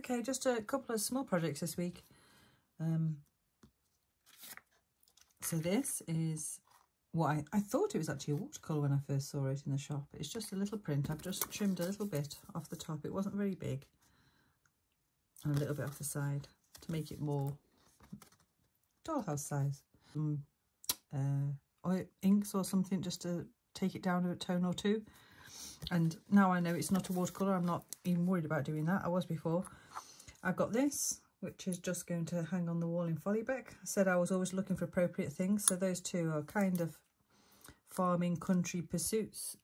Okay, just a couple of small projects this week. Um, so this is what I, I thought it was actually a watercolour when I first saw it in the shop. It's just a little print. I've just trimmed a little bit off the top. It wasn't very big. And a little bit off the side to make it more dollhouse size. Um, uh, oil, inks or something just to take it down a tone or two. And now I know it's not a watercolour. I'm not even worried about doing that. I was before. I've got this, which is just going to hang on the wall in Follybeck. I said I was always looking for appropriate things. So those two are kind of farming country pursuits.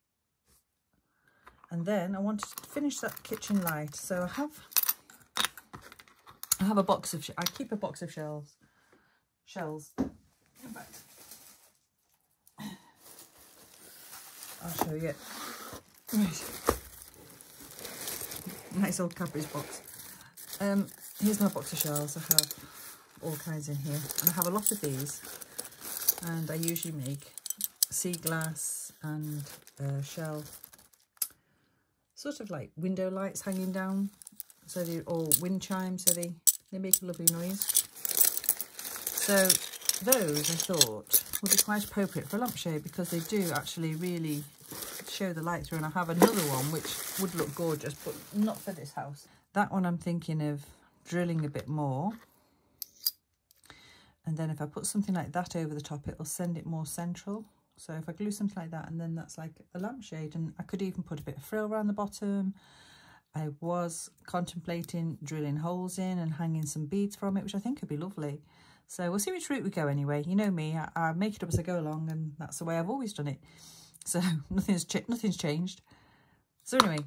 And then I wanted to finish that kitchen light. So I have I have a box of, I keep a box of shells, shells. I'll show you. Right. Nice old Cadbury's box. Um, here's my box of shells. I have all kinds in here. And I have a lot of these. And I usually make sea glass and shell. Sort of like window lights hanging down. So they or wind chimes, so they, they make a lovely noise. So those I thought would be quite appropriate for a lampshade because they do actually really show the light through and I have another one which would look gorgeous but not for this house. That one I'm thinking of drilling a bit more and then if I put something like that over the top it'll send it more central. So if I glue something like that and then that's like a lampshade and I could even put a bit of frill around the bottom. I was contemplating drilling holes in and hanging some beads from it which I think would be lovely. So we'll see which route we go anyway. You know me, I, I make it up as I go along and that's the way I've always done it. So nothing's nothing's changed. So anyway,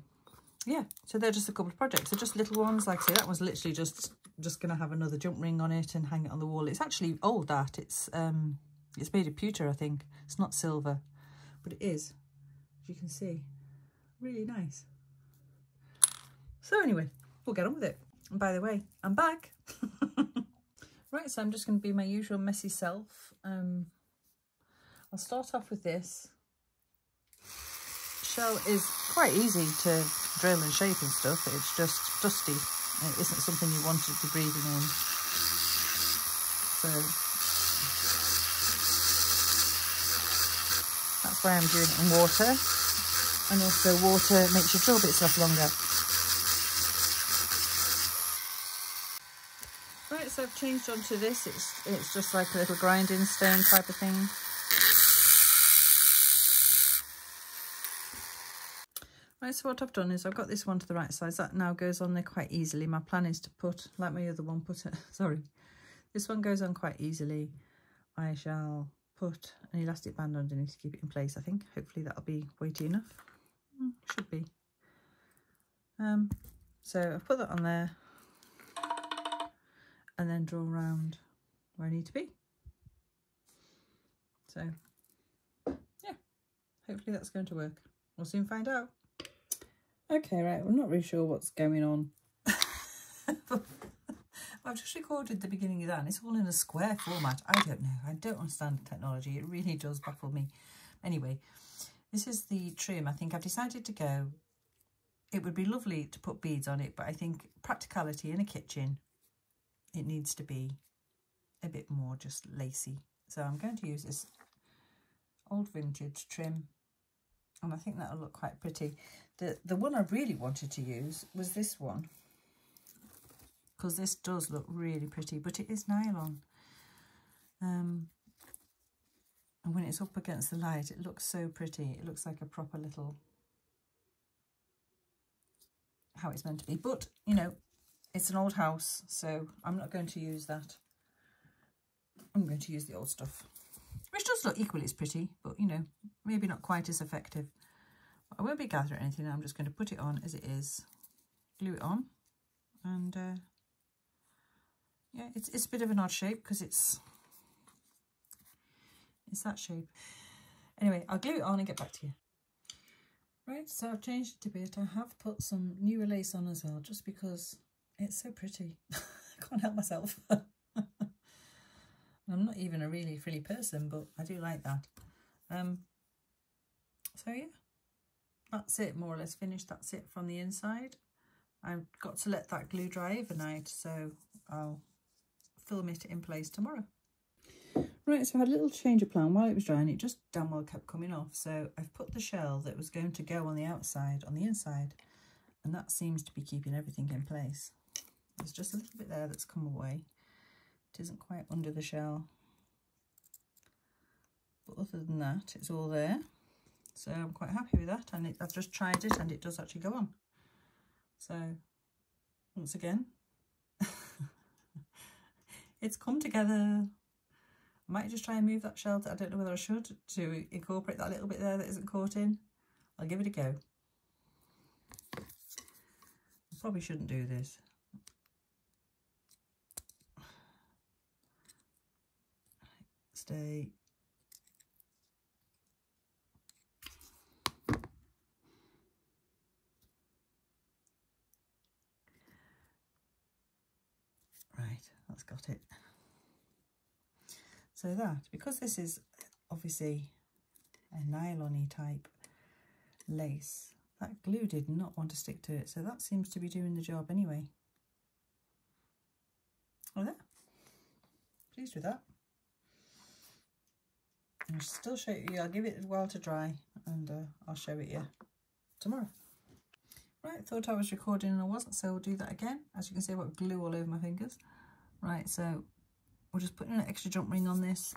yeah, so they're just a couple of projects. They're just little ones. Like I say, that one's literally just just going to have another jump ring on it and hang it on the wall. It's actually old, that. It's, um, it's made of pewter, I think. It's not silver, but it is, as you can see. Really nice. So anyway, we'll get on with it. And by the way, I'm back. right, so I'm just going to be my usual messy self. Um, I'll start off with this shell is quite easy to drill and shape and stuff. It's just dusty. It isn't something you want to be breathing in. So that's why I'm doing it in water. And also water makes your drill bits last longer. Right, so I've changed onto this. It's it's just like a little grinding stone type of thing. Right, so what I've done is I've got this one to the right size. That now goes on there quite easily. My plan is to put, like my other one, put it, sorry, this one goes on quite easily. I shall put an elastic band underneath to keep it in place, I think. Hopefully that'll be weighty enough. Mm, should be. Um, so I've put that on there and then draw around where I need to be. So, yeah, hopefully that's going to work. We'll soon find out. Okay, right, I'm not really sure what's going on. I've just recorded the beginning of that and it's all in a square format. I don't know. I don't understand technology. It really does baffle me. Anyway, this is the trim. I think I've decided to go. It would be lovely to put beads on it, but I think practicality in a kitchen, it needs to be a bit more just lacy. So I'm going to use this old vintage trim and I think that'll look quite pretty. The, the one I really wanted to use was this one because this does look really pretty, but it is nylon. Um, and when it's up against the light, it looks so pretty. It looks like a proper little, how it's meant to be. But, you know, it's an old house, so I'm not going to use that. I'm going to use the old stuff which does look equally as pretty, but, you know, maybe not quite as effective. I won't be gathering anything, I'm just going to put it on as it is, glue it on, and, uh, yeah, it's, it's a bit of an odd shape because it's, it's that shape. Anyway, I'll glue it on and get back to you. Right, so I've changed it a bit. I have put some new lace on as well, just because it's so pretty. I can't help myself. I'm not even a really frilly person, but I do like that. Um, so yeah, that's it more or less finished. That's it from the inside. I've got to let that glue dry overnight, so I'll film it in place tomorrow. Right, so I had a little change of plan while it was drying. It just damn well kept coming off. So I've put the shell that was going to go on the outside on the inside, and that seems to be keeping everything in place. There's just a little bit there that's come away. It isn't quite under the shell. But other than that, it's all there. So I'm quite happy with that. And it, I've just tried it and it does actually go on. So once again, it's come together. I might just try and move that shell. I don't know whether I should to incorporate that little bit there that isn't caught in. I'll give it a go. I probably shouldn't do this. Stay that's got it. So that, because this is obviously a nylon type lace, that glue did not want to stick to it. So that seems to be doing the job anyway. Oh, there. Pleased with that. I'll still show you, I'll give it a while to dry and uh, I'll show it you tomorrow. Right, thought I was recording and I wasn't, so we'll do that again. As you can see, I've got glue all over my fingers. Right, so we're just putting an extra jump ring on this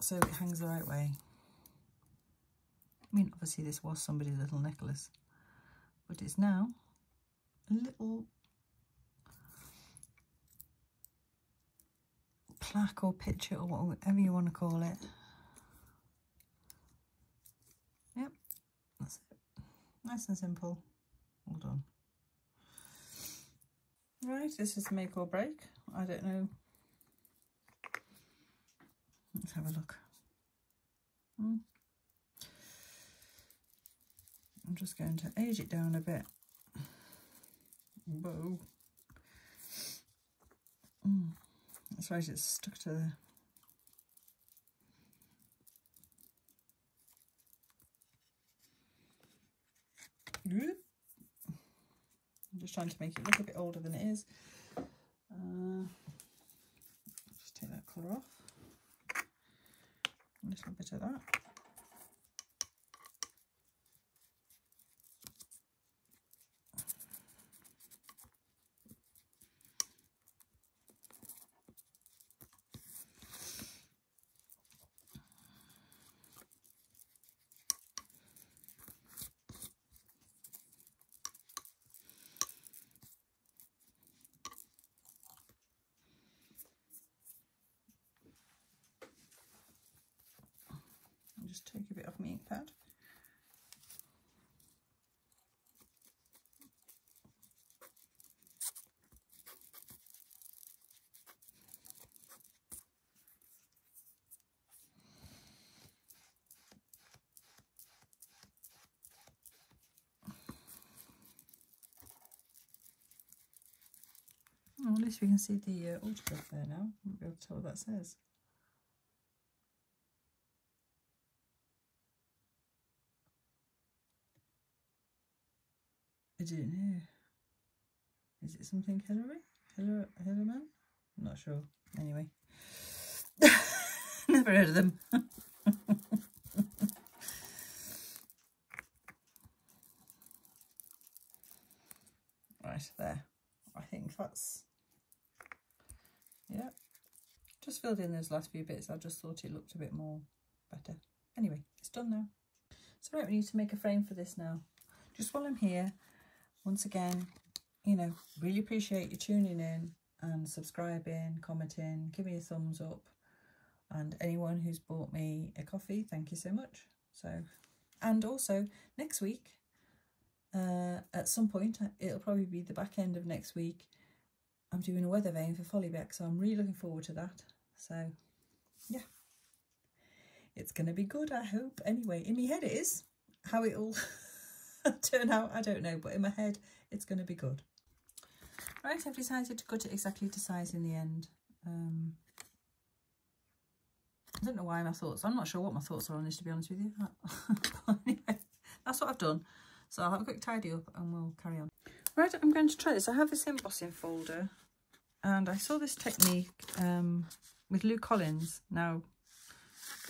so it hangs the right way. I mean, obviously this was somebody's little necklace, but it's now a little plaque or picture or whatever you want to call it. Yep, that's it. Nice and simple. All done. Right, this is make or break. I don't know. Let's have a look. Hmm. I'm just going to age it down a bit. Whoa. Mm. That's right, it's stuck to the I'm just trying to make it look a bit older than it is. Uh, just take that colour off. A little bit of that. Just take a bit off my ink pad. Well, at least we can see the uh, autograph there now. I'll be able to tell what that says. I don't know. Is it something Hillary? Hillary Hillerman? I'm not sure. Anyway. Never heard of them. right, there. I think that's... Yeah. Just filled in those last few bits. I just thought it looked a bit more better. Anyway, it's done now. So right, we need to make a frame for this now. Just while I'm here, once again, you know, really appreciate you tuning in and subscribing, commenting, give me a thumbs up. And anyone who's bought me a coffee, thank you so much. So, and also next week, uh, at some point, it'll probably be the back end of next week, I'm doing a weather vane for Follybeck, so I'm really looking forward to that. So, yeah, it's going to be good, I hope. Anyway, in my head it is. How it'll turn out, I don't know, but in my head, it's going to be good. Right, I've decided to cut it exactly to size in the end. Um, I don't know why my thoughts, I'm not sure what my thoughts are on this, to be honest with you. anyway, that's what I've done. So I'll have a quick tidy up and we'll carry on. Right, I'm going to try this. I have this embossing folder and I saw this technique um, with Lou Collins. Now,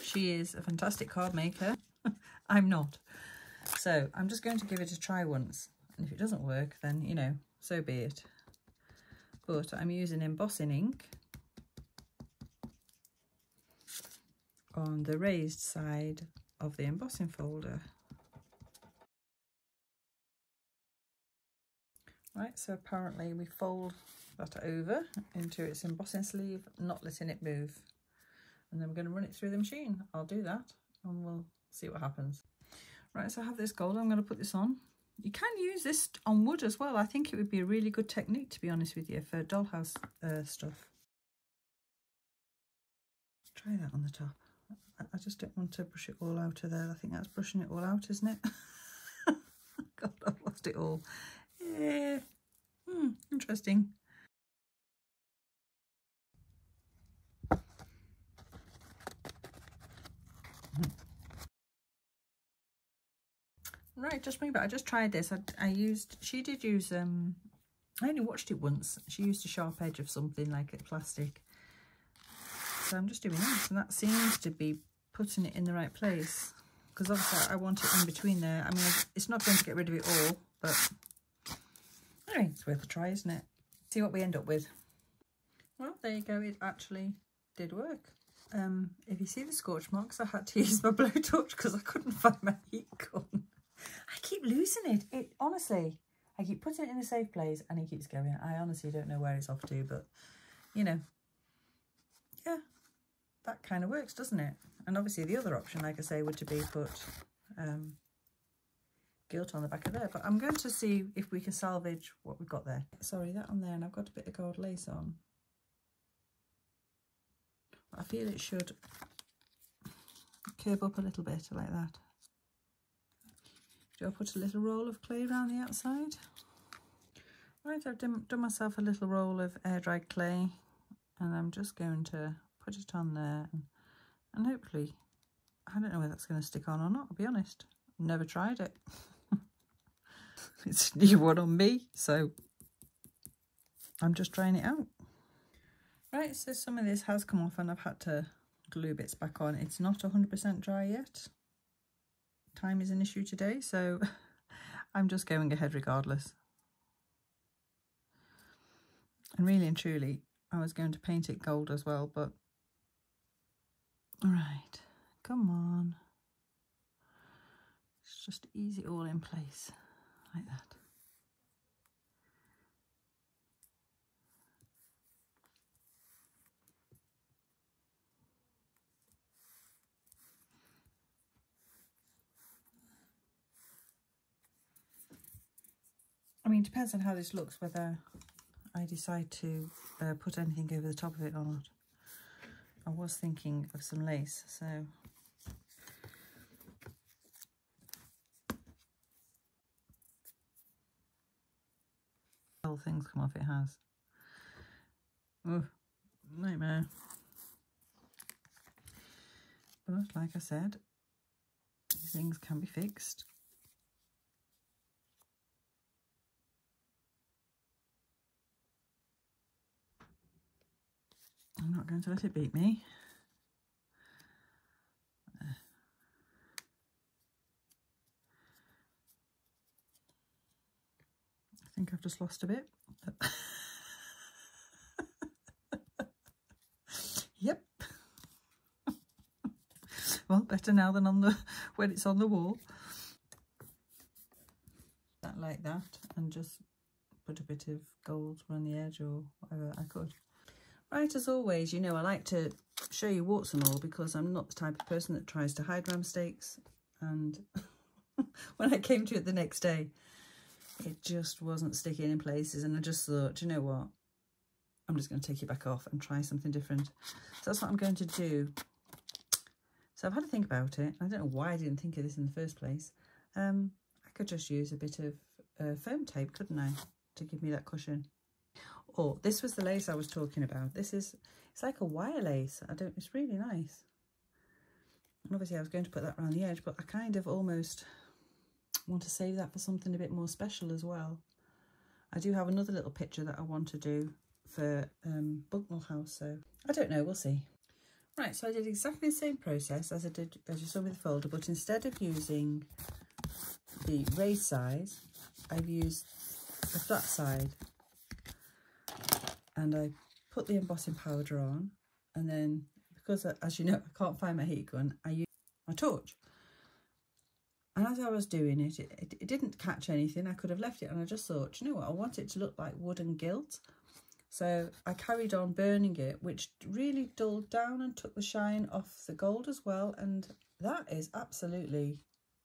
she is a fantastic card maker. I'm not. So I'm just going to give it a try once. And if it doesn't work, then, you know, so be it. But I'm using embossing ink on the raised side of the embossing folder. Right, so apparently we fold that over into its embossing sleeve, not letting it move. And then we're going to run it through the machine. I'll do that and we'll see what happens. Right, so I have this gold. I'm going to put this on. You can use this on wood as well. I think it would be a really good technique, to be honest with you, for dollhouse uh, stuff. Try that on the top. I just don't want to brush it all out of there. I think that's brushing it all out, isn't it? God, I've lost it all. Yeah. Hmm, interesting. Right, just bring back. I just tried this. I, I used, she did use, um, I only watched it once. She used a sharp edge of something like a plastic. So I'm just doing this and that seems to be putting it in the right place. Because obviously I want it in between there. I mean, it's not going to get rid of it all, but anyway, it's worth a try, isn't it? See what we end up with. Well, there you go. It actually did work. Um, if you see the scorch marks, I had to use my blowtorch because I couldn't find my heat gun. I keep losing it. It honestly, I keep putting it in a safe place and it keeps going. I honestly don't know where it's off to, but you know, yeah, that kind of works, doesn't it? And obviously the other option, like I say, would to be put um, gilt on the back of there. But I'm going to see if we can salvage what we've got there. Sorry, that on there, and I've got a bit of gold lace on. I feel it should curve up a little bit like that. Do I put a little roll of clay around the outside? Right, I've done, myself a little roll of air-dried clay and I'm just going to put it on there and, and hopefully, I don't know whether that's going to stick on or not, I'll be honest. Never tried it. it's a new one on me, so I'm just trying it out. Right, so some of this has come off and I've had to glue bits back on. It's not 100% dry yet. Time is an issue today, so I'm just going ahead regardless. And really and truly, I was going to paint it gold as well, but... Right, come on. Let's just ease it all in place, like that. I mean, depends on how this looks, whether I decide to uh, put anything over the top of it or not. I was thinking of some lace, so... All things come off it has. Oh, nightmare. But like I said, these things can be fixed. I'm not going to let it beat me. I think I've just lost a bit. yep. well, better now than on the when it's on the wall. That like that and just put a bit of gold around the edge or whatever I could. Right, as always, you know, I like to show you warts and all because I'm not the type of person that tries to hide my mistakes. And when I came to it the next day, it just wasn't sticking in places. And I just thought, you know what? I'm just going to take it back off and try something different. So that's what I'm going to do. So I've had to think about it. I don't know why I didn't think of this in the first place. Um, I could just use a bit of uh, foam tape, couldn't I, to give me that cushion. Oh, this was the lace I was talking about. This is, it's like a wire lace. I don't, it's really nice. And obviously I was going to put that around the edge, but I kind of almost want to save that for something a bit more special as well. I do have another little picture that I want to do for um, Bucknell House, so I don't know, we'll see. Right, so I did exactly the same process as I did as you saw with the folder, but instead of using the raised size, I've used the flat side. And I put the embossing powder on, and then because uh, as you know I can't find my heat gun, I use my torch. And as I was doing it, it, it, it didn't catch anything. I could have left it, and I just thought, you know what, I want it to look like wooden gilt. So I carried on burning it, which really dulled down and took the shine off the gold as well. And that is absolutely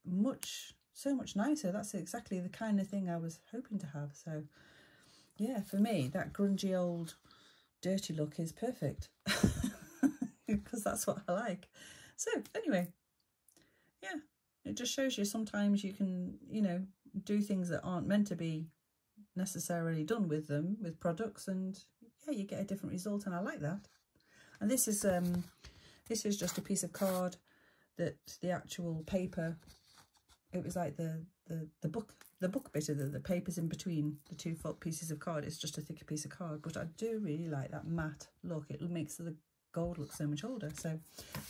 much, so much nicer. That's exactly the kind of thing I was hoping to have. So yeah, for me, that grungy old dirty look is perfect because that's what I like. So anyway, yeah, it just shows you sometimes you can, you know, do things that aren't meant to be necessarily done with them with products and yeah you get a different result and I like that and this is um this is just a piece of card that the actual paper it was like the the the book the book bit of the, the papers in between the two pieces of card it's just a thicker piece of card but I do really like that matte look it makes the gold look so much older so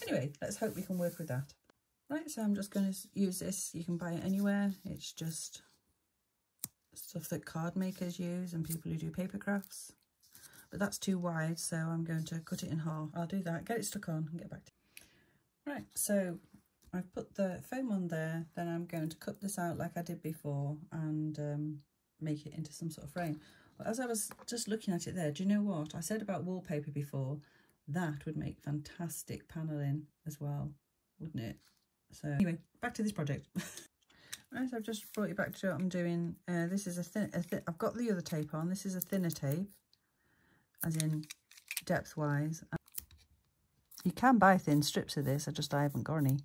anyway let's hope we can work with that right so I'm just going to use this you can buy it anywhere it's just stuff that card makers use and people who do paper crafts. But that's too wide, so I'm going to cut it in half. I'll do that, get it stuck on and get back to you. Right, so I've put the foam on there, then I'm going to cut this out like I did before and um, make it into some sort of frame. But as I was just looking at it there, do you know what? I said about wallpaper before, that would make fantastic paneling as well, wouldn't it? So anyway, back to this project. Right, so I've just brought you back to what I'm doing. Uh, this is a thin, a thin, I've got the other tape on. This is a thinner tape, as in depth-wise. You can buy thin strips of this, I just I haven't got any.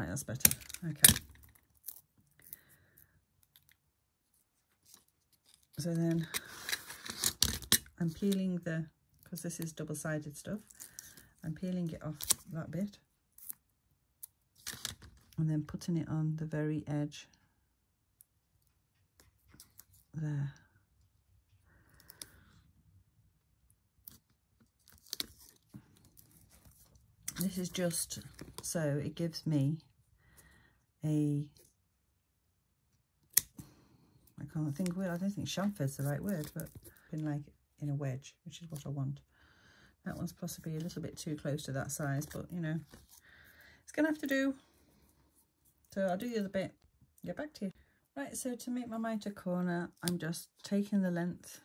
Right, that's better. Okay. So then I'm peeling the, because this is double-sided stuff, I'm peeling it off that bit and then putting it on the very edge there. This is just so it gives me a I can't think word I don't think chamfer is the right word but in like in a wedge which is what I want that one's possibly a little bit too close to that size but you know it's gonna have to do so I'll do the other bit, get back to you. Right, so to make my mitre corner, I'm just taking the length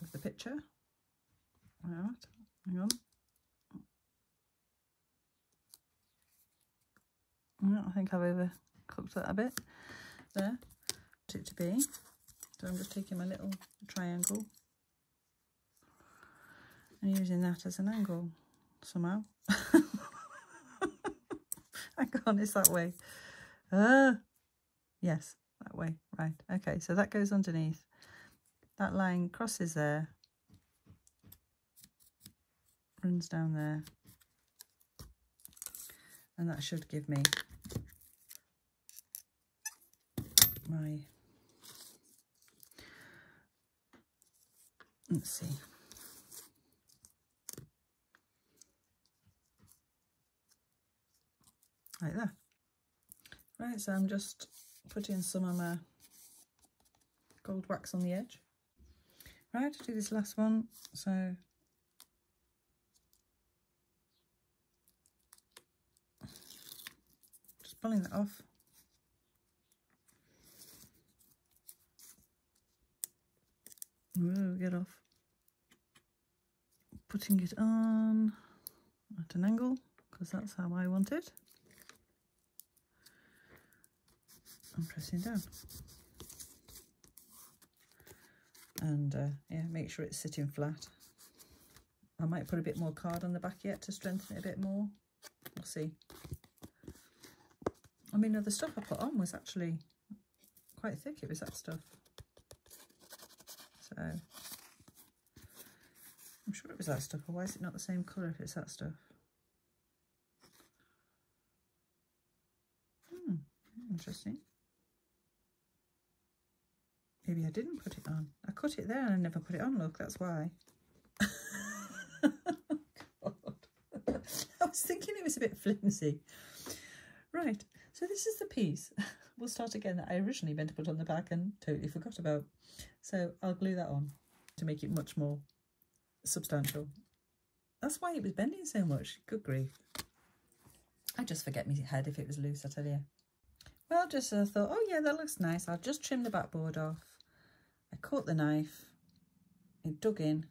of the picture. Right, hang on. I think I've overcooked that a bit there. it to be. So I'm just taking my little triangle and using that as an angle somehow. Hang on, it's that way. Uh, yes, that way. Right. Okay, so that goes underneath. That line crosses there. Runs down there. And that should give me my... Let's see. Like that. Right, so I'm just putting some of my gold wax on the edge. Right, to do this last one, so just pulling that off. Whoa, get off. Putting it on at an angle, because that's how I want it. and pressing down. And uh, yeah, make sure it's sitting flat. I might put a bit more card on the back yet to strengthen it a bit more. We'll see. I mean, the stuff I put on was actually quite thick. It was that stuff. So, I'm sure it was that stuff. Or why is it not the same colour if it's that stuff? Hmm, interesting. Maybe I didn't put it on. I cut it there and I never put it on, look, that's why. I was thinking it was a bit flimsy. Right, so this is the piece. We'll start again that I originally meant to put on the back and totally forgot about. So I'll glue that on to make it much more substantial. That's why it was bending so much. Good grief. I just forget my head if it was loose, I tell you. Well, just uh, thought, oh yeah, that looks nice. I'll just trim the backboard off. I caught the knife, it dug in,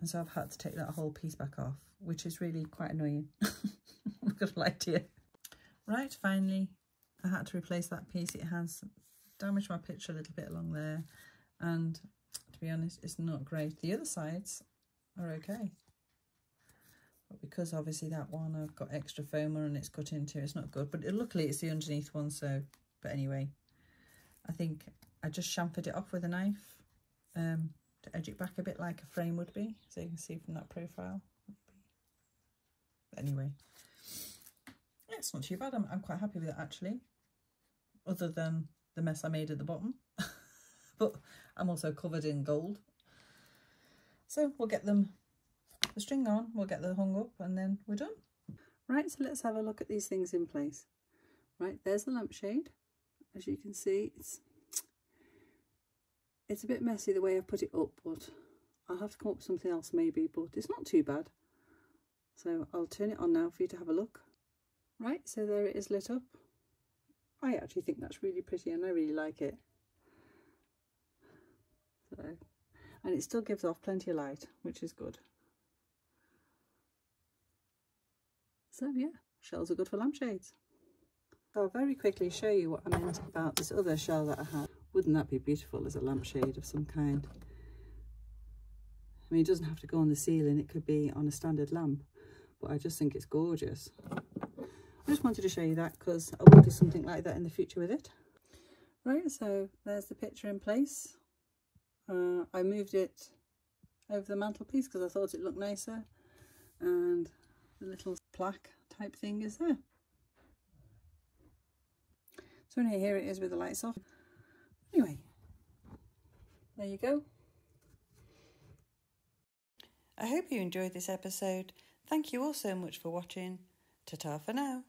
and so I've had to take that whole piece back off, which is really quite annoying. I'm going to lie to you. Right, finally, I had to replace that piece. It has damaged my picture a little bit along there, and to be honest, it's not great. The other sides are okay. But because obviously that one I've got extra foam on and it's cut into, it's not good. But luckily it's the underneath one, so, but anyway, I think I just chamfered it off with a knife um, to edge it back a bit like a frame would be. So you can see from that profile. But anyway, it's not too bad. I'm, I'm quite happy with it actually, other than the mess I made at the bottom. but I'm also covered in gold. So we'll get them the string on, we'll get the hung up and then we're done. Right, so let's have a look at these things in place. Right, there's the lampshade. As you can see, it's it's a bit messy the way I've put it up, but I'll have to come up with something else maybe, but it's not too bad. So I'll turn it on now for you to have a look. Right, so there it is lit up. I actually think that's really pretty and I really like it. So, and it still gives off plenty of light, which is good. So yeah, shells are good for lampshades. So I'll very quickly show you what I meant about this other shell that I had. Wouldn't that be beautiful as a lampshade of some kind? I mean, it doesn't have to go on the ceiling. It could be on a standard lamp, but I just think it's gorgeous. I just wanted to show you that because I will do something like that in the future with it. Right, so there's the picture in place. Uh, I moved it over the mantelpiece because I thought it looked nicer. And the little plaque type thing is there. So here it is with the lights off. Anyway, there you go. I hope you enjoyed this episode. Thank you all so much for watching. Ta-ta for now.